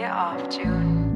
California off June.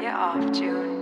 You're off, June.